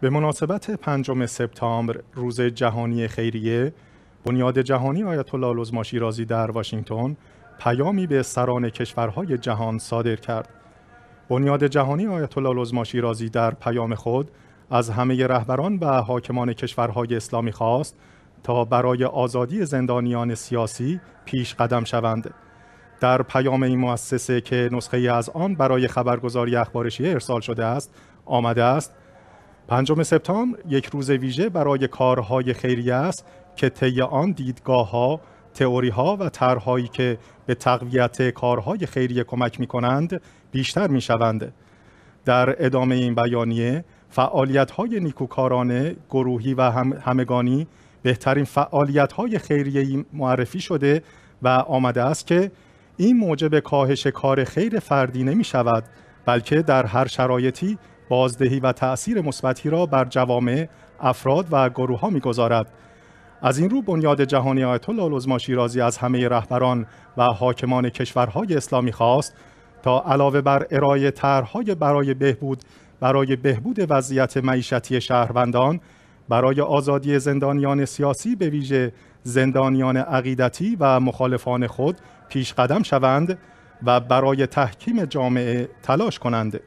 به مناسبت پنجم سپتامبر روز جهانی خیریه بنیاد جهانی آیت الله العظما شیرازی در واشنگتن پیامی به سران کشورهای جهان صادر کرد. بنیاد جهانی آیت الله العظما شیرازی در پیام خود از همه رهبران و حاکمان کشورهای اسلامی خواست تا برای آزادی زندانیان سیاسی پیش قدم شوند. در پیام این مؤسسه که نسخه از آن برای خبرگزاری اخبارشیه ارسال شده است آمده است پنجم سپتامبر یک روز ویژه برای کارهای خیریه است که طی آن دیدگاه ها، تئوری ها و طرحهایی که به تقویت کارهای خیریه کمک می کنند بیشتر می شوند. در ادامه این بیانیه فعالیت های نیکوکارانه، گروهی و همگانی بهترین فعالیت های خیریه معرفی شده و آمده است که این موجب کاهش کار خیر فردی نمی شود بلکه در هر شرایطی بازدهی و تأثیر مثبتی را بر جوامع، افراد و گروه ها می‌گذارد. از این رو بنیاد جهانی آیت الله العظما شیرازی از همه رهبران و حاکمان کشورهای اسلامی خواست تا علاوه بر ارائه طرحهای برای بهبود برای بهبود وضعیت معیشتی شهروندان برای آزادی زندانیان سیاسی به ویژه زندانیان عقیدتی و مخالفان خود پیش قدم شوند و برای تحکیم جامعه تلاش کنند.